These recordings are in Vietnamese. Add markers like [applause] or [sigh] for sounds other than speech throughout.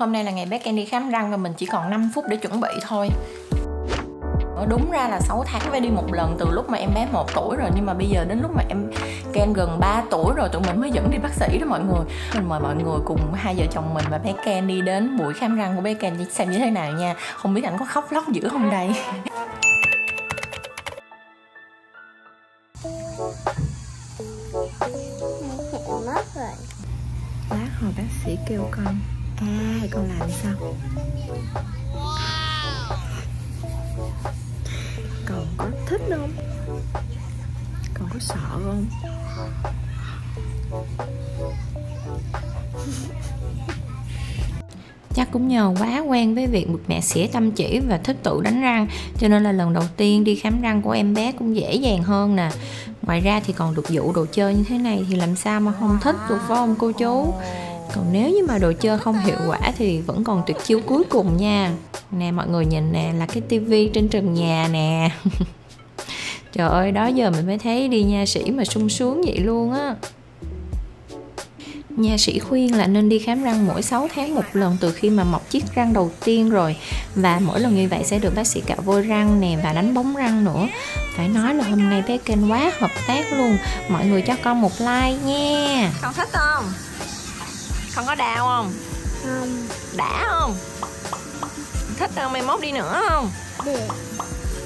Hôm nay là ngày bé Ken đi khám răng và mình chỉ còn 5 phút để chuẩn bị thôi. Đúng ra là 6 tháng phải đi một lần từ lúc mà em bé 1 tuổi rồi Nhưng mà bây giờ đến lúc mà em Ken gần 3 tuổi rồi tụi mình mới dẫn đi bác sĩ đó mọi người. Mình mời mọi người cùng hai vợ chồng mình và bé Ken đi đến buổi khám răng của bé Ken xem như thế nào nha. Không biết anh có khóc lóc dữ không đây? Mất rồi. Lát hồi bác sĩ kêu con À thì con làm sao? Còn có thích không? Còn có sợ không? [laughs] Chắc cũng nhờ quá quen với việc bực mẹ xỉa tâm chỉ và thích tự đánh răng, cho nên là lần đầu tiên đi khám răng của em bé cũng dễ dàng hơn nè. Ngoài ra thì còn được dụ đồ chơi như thế này thì làm sao mà không thích được phải không, cô chú? Còn nếu như mà đồ chơi không hiệu quả thì vẫn còn tuyệt chiêu cuối cùng nha. Nè, mọi người nhìn nè, là cái tivi trên trần nhà nè. [laughs] Trời ơi, đó giờ mình mới thấy đi nha sĩ mà sung sướng vậy luôn á. Nha sĩ khuyên là nên đi khám răng mỗi 6 tháng một lần từ khi mà mọc chiếc răng đầu tiên rồi. Và mỗi lần như vậy sẽ được bác sĩ cạo vôi răng nè và đánh bóng răng nữa. Phải nói là hôm nay bé kênh quá hợp tác luôn. Mọi người cho con một like nha. Con thích không? Con có đau không? không Đã không? Thích không? Mai mốt đi nữa không? được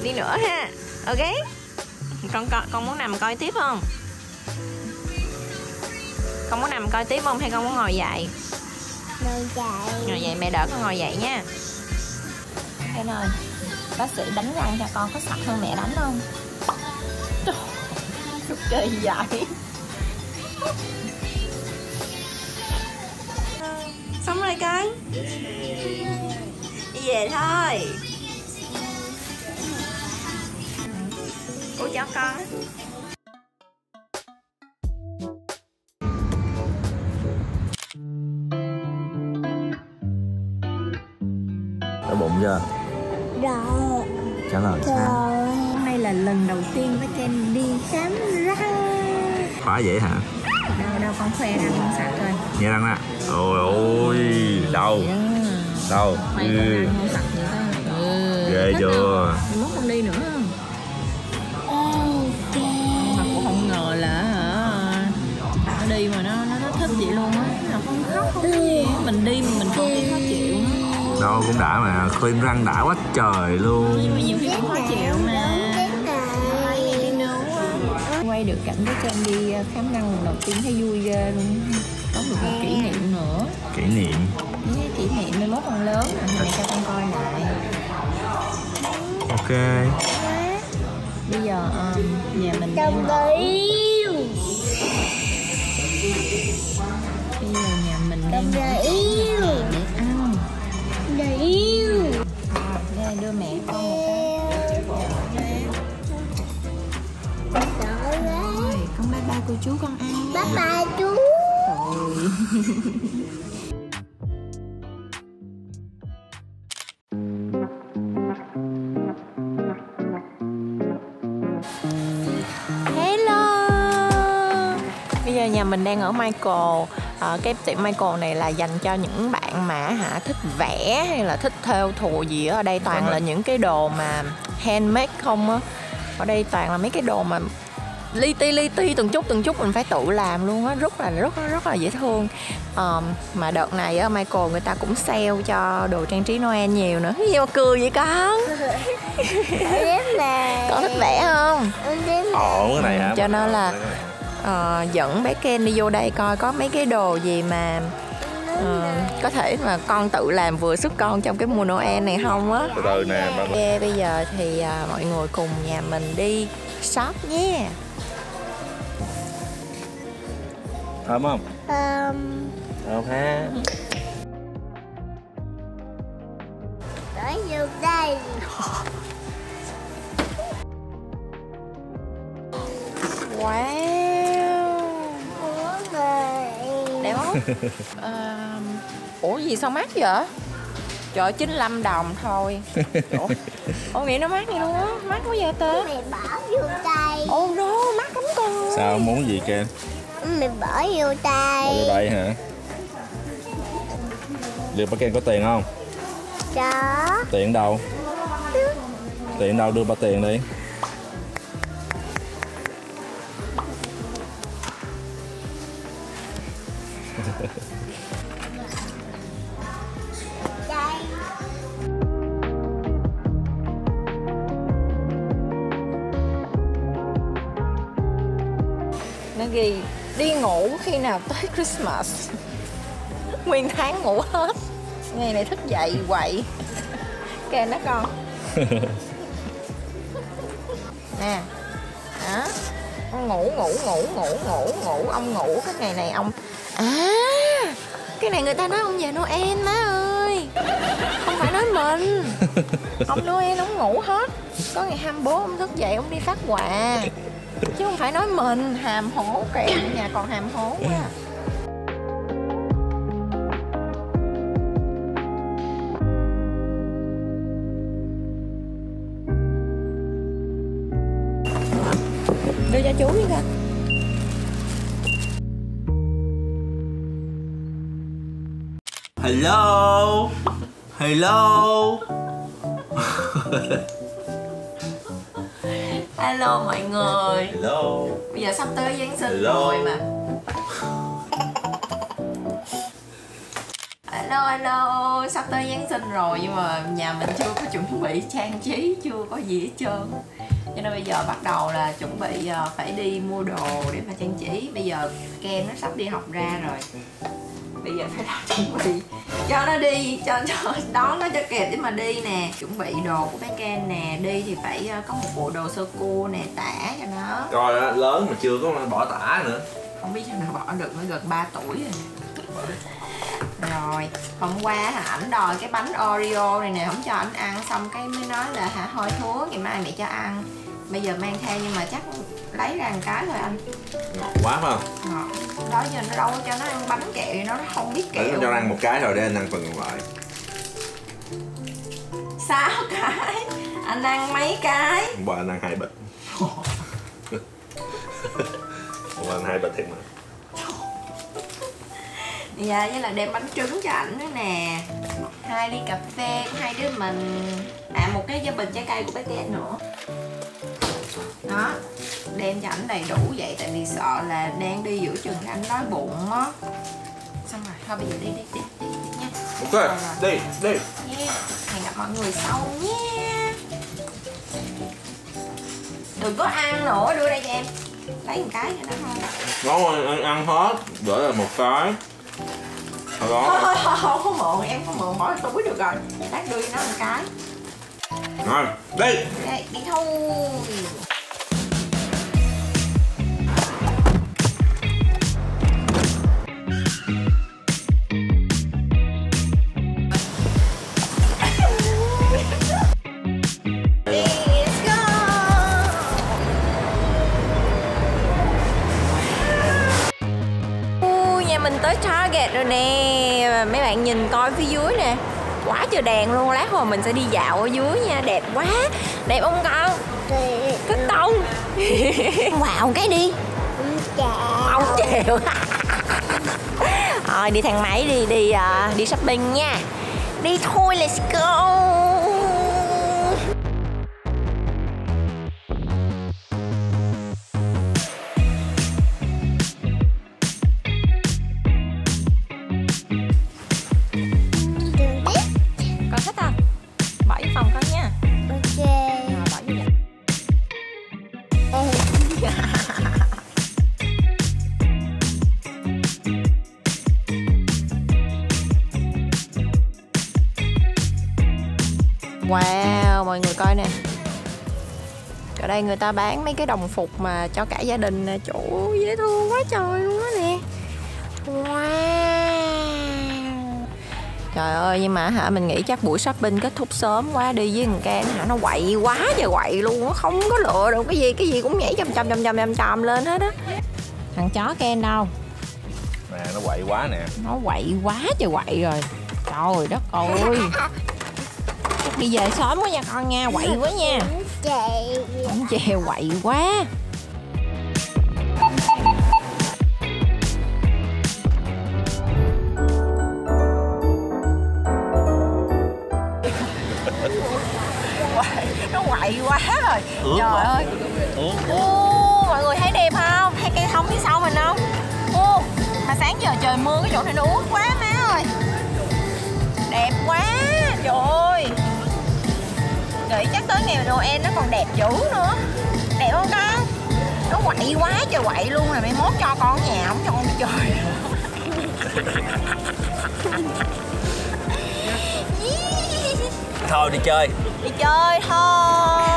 Đi nữa ha Ok Con, con, con muốn nằm coi tiếp không? Con muốn nằm coi tiếp không hay con muốn ngồi dậy? đâu chạy Ngồi dậy mẹ đỡ con ngồi dậy nha Em ơi Bác sĩ đánh răng cho con có sạch hơn mẹ đánh không? Trời kỳ vậy Xong rồi con Đi về thôi Cô cho con Đói bụng chưa? rồi Trả lời sao? rồi Hôm nay là lần đầu tiên với Ken đi khám răng Khóa vậy hả? Đâu đâu con khoe răng con sạch coi Nghe răng nè Ôi ôi Đâu? Đâu? Mày Ừ. con răng không sạch vậy đó ừ. Ghê thích chưa? không? Mày mốt con đi nữa không? ok Mà cũng không ngờ là hả Nó đi mà nó nó, nó thích vậy luôn á Nó không khóc không có gì Mình đi mà mình không thấy khó chịu Đâu cũng đã mà Khuyên răng đã quá trời luôn Nhưng mà nhiều khi cũng khó chịu mà Quay được cảnh với Ken đi ờ, khám răng lần đầu tiên thấy vui ghê luôn. Có được một kỷ niệm nữa. Kỷ niệm. Với kỷ niệm mai mốt con lớn à, mẹ cho con coi lại. Ok. Bây giờ ờ, nhà mình đồng đang yêu bây giờ nhà mình đang đồng yêu để ăn. Đồng yêu đây đưa mẹ con một cô chú con ăn. Bye bye chú. Rồi Hello. Bây giờ nhà mình đang ở Michael. À, Cái tiệm Michael này là dành cho những bạn mà hả thích vẽ hay là thích thêu thùa gì Ở đây toàn là những cái đồ mà handmade không á. Ở đây toàn là mấy cái đồ mà li ti li ti từng chút từng chút mình phải tự làm luôn á rất là rất rất là dễ thương. Ờm, mà đợt này á Michael người ta cũng sale cho đồ trang trí Noel nhiều nữa. Gì mà cười vậy con? Đếm này con thích vẽ không? Đếm Ổn cái này hả? cho nên là ờ, dẫn bé Ken đi vô đây coi có mấy cái đồ gì mà ờ, có thể mà con tự làm vừa sức con trong cái mùa Noel này không á. Từ từ nè bây giờ thì à, mọi người cùng nhà mình đi shop nhé Thơm không? um, Thơm ha Tới vô đây Wow Đẹp không? [laughs] Ờ, ủa gì sao mắc vậy? Trời ơi, 95 đồng thôi. Ủa, [laughs] Ủa nghĩ nó mắc vậy luôn á. Mắc quá vậy tớ? Mày bỏ vô tay. Ồ no, mắc lắm con Sao muốn gì Ken? Mày bỏ vô tay. Bỏ vô đây hả? liệu ba Ken có tiền không? Đó. tiền đâu? Tiền đâu đưa ba tiền đi ghi đi ngủ khi nào tới Christmas? [laughs] Nguyên tháng ngủ hết. Ngày này thức dậy quậy. [laughs] Kè nó con. [laughs] Nè. Đó ông ngủ ngủ ngủ ngủ ngủ ngủ. Ông ngủ cái ngày này ông à cái này người ta nói ông già Noel má ơi. Không phải nói mình. Ông Noel ông ngủ hết. Có ngày 24 ông thức dậy ông đi phát quà chứ không phải nói mình hàm hố kìa nhà còn hàm hố quá. Đưa cho chú đi coi. Hello? Hello [laughs] Hello mọi người. Hello. Bây giờ sắp tới Giáng sinh Hello. rồi mà. Hello hello. Sắp tới Giáng sinh rồi nhưng mà nhà mình chưa có chuẩn bị trang trí Chưa có gì hết trơn. Cho nên bây giờ bắt đầu là chuẩn bị ờ, phải đi mua đồ để mà trang trí. Bây giờ Ken nó sắp đi học ra rồi Bây giờ phải làm chuẩn bị cho nó đi cho cho đón nó cho kịp để mà đi nè. Chuẩn bị đồ của bé Ken nè. Đi thì phải ờ, có một bộ đồ sơ cua nè tả cho nó. Coi á, lớn mà chưa có bỏ tả nữa. Không biết sao nào bỏ được nó gần 3 tuổi rồi rồi hôm qua hả ảnh đòi cái bánh Oreo này nè không cho ảnh ăn. Xong cái mới nói là hả hôi thúa ngày mai mẹ cho ăn. Bây giờ mang theo nhưng mà chắc lấy ra một cái thôi anh. Ngọt quá phải không? Ngọt đó giờ nó đâu có cho nó ăn bánh kẹo nó nó không biết kẹo nó cho nó ăn một cái rồi để anh ăn phần còn lại. Sáu [laughs] cái? Anh ăn mấy cái? Hôm qua anh ăn hai bịch. [laughs] Hôm qua ăn hai bịch thiệt mà. Dạ với là đem bánh trứng cho ảnh nữa nè. Hai ly cà phê của hai đứa mình. À một cái gia bình trái cây của bé Ken nữa. Đó đem cho ảnh đầy đủ vậy tại vì sợ là đang đi giữa chừng anh đói bụng á. Xong rồi thôi bây giờ đi đi đi đi, đi nha. Ok đi đi. Nha hẹn gặp mọi người sau nha. Đừng có ăn nữa đưa đây cho em. Lấy một cái cho nó thôi. Ngon rồi ăn, ăn hết. Để là một cái. Thôi thôi đó. Thôi thôi không có mượn em không mượn bỏ túi được rồi. Lát đưa cho nó một cái. Rồi đi. Đây đi thôi Mấy bạn nhìn coi phía dưới nè. Quá trời đèn luôn Lát hồi mình sẽ đi dạo ở dưới nha Đẹp quá. Đẹp không con? Thích không? [laughs] Wow cái đi. Ông chịu [laughs] Rồi đi thang máy đi Đi à, đi shopping nha. Đi thôi let's go Wow, mọi người coi nè Ở đây người ta bán mấy cái đồng phục mà cho cả gia đình nè Chỗ dễ thương quá trời luôn á nè Wow Trời ơi, nhưng mà hả mình nghĩ chắc buổi shopping kết thúc sớm quá đi với thằng Ken hả nó quậy quá trời quậy luôn á, không có lựa được cái gì, cái gì cũng nhảy chầm chầm chầm chầm chầm chầm lên hết á. Thằng chó Ken đâu? nè nó quậy quá nè Nó quậy quá trời quậy rồi. Trời đất ơi. [laughs] đi về sớm quá nha con nha quậy quá nha. Chè ổng quậy quá. Nó quậy quá rồi. Ừ, trời ơi. Ừ, ừ. Mọi người thấy đẹp không? Thấy cây thông phía sau mình không? Uh, mà sáng giờ trời mưa cái chỗ này nó uống quá má ơi. Đẹp quá. Trời ơi nghĩ chắc tới ngày Noel nó còn đẹp dữ nữa. Đẹp không con nó quậy quá trời quậy luôn rồi mai mốt cho con ở nhà không cho con đi chơi [laughs] thôi đi chơi. Đi chơi thôi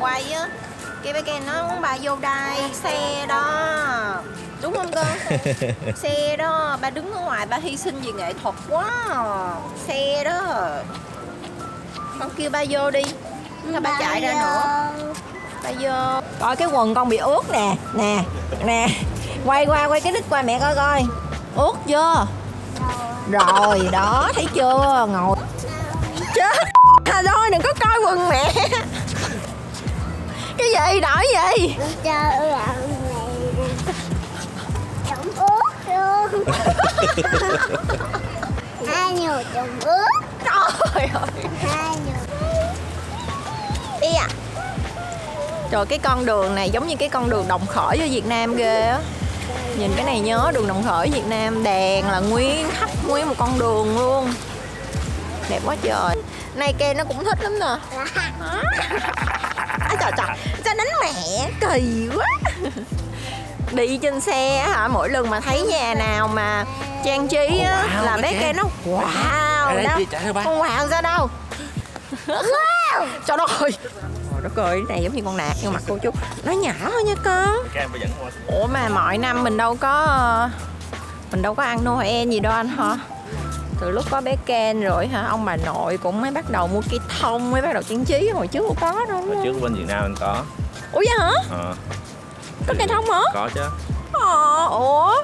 quay á. Cái bé kia nói muốn ba vô đây xe đó. Đúng không con [laughs] xe đó ba đứng ở ngoài ba hy sinh vì nghệ thuật quá. Xe đó. Con kêu ba vô đi. Sao ba chạy ra nữa? Ba vô. Coi cái quần con bị ướt nè. Nè nè. Quay qua quay cái đít qua mẹ coi coi. Ướt chưa rồi đó thấy chưa? Ngồi. Chết. Thôi đừng có coi quần mẹ cái gì? Đổi gì? Trời ơi. Trống ướt luôn Hai nhiều trống ướt trời ơi Hai nhiều đi à? Trời cái con đường này giống như cái con đường đồng khởi ở Việt Nam ghê á. Nhìn cái này nhớ đường đồng khởi Việt Nam đèn là nguyên khắp nguyên một con đường luôn. Đẹp quá trời. Nay Ken nó cũng thích lắm nè. À, trời trời. Sao đánh mẹ kỳ quá. Đi trên xe á hả? Mỗi lần mà thấy nhà nào mà trang trí á Wow, là bé. Ken nó wow ba. con wow ra đâu? Wow. Trời đất ơi đất ơi, cái này giống như con nạt nhưng mặt cô chú Nó nhỏ thôi nha con Ủa mà mọi năm mình đâu có Mình đâu có ăn Noel gì đâu anh hả Từ lúc có bé Ken rồi hả? Ông bà nội cũng mới bắt đầu mua cây thông Mới bắt đầu trang trí hồi trước không có đâu Hồi trước bên Việt Nam anh có. Ủa vậy hả? Ờ, Có cây thông hả? Có chứ. Ờ, ủa?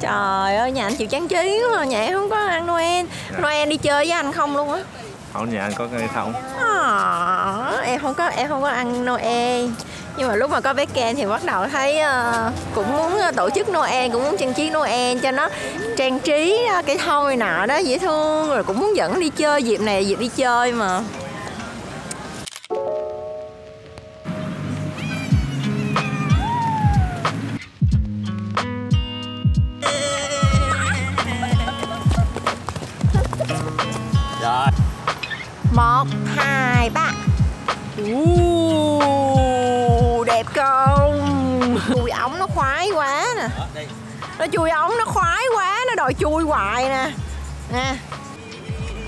Trời ơi, nhà anh chịu trang trí quá. Nhà em không có ăn Noel. Noel đi chơi với anh không luôn á? Không nhà anh có cây thông. À, em không có em không có ăn Noel nhưng mà lúc mà có bé Ken thì bắt đầu thấy ờ, cũng muốn ờ, tổ chức Noel cũng muốn trang trí Noel cho nó trang trí ờ, cái thôi nọ đó dễ thương. Rồi cũng muốn dẫn đi chơi dịp này dịp đi chơi mà. Rồi. Một hai ba. Đẹp không chui ống nó khoái quá nè. Nó chui ống nó khoái quá nó đòi chui hoài nè. Nè.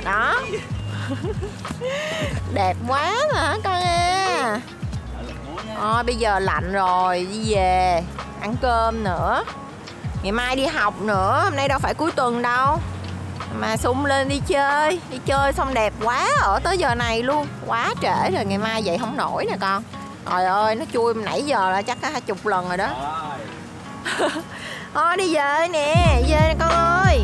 Đó. [laughs] Đẹp quá mà hả con à? Ờ, bây giờ lạnh rồi đi về. Ăn cơm nữa. Ngày mai đi học nữa hôm nay đâu phải cuối tuần đâu. Mà sung lên đi chơi. Đi chơi xong đẹp quá ở tới giờ này luôn. Quá trễ rồi ngày mai dậy không nổi nè con trời ơi nó chui nãy giờ là chắc hai chục lần rồi đó. [laughs] Thôi đi về nè về nè con ơi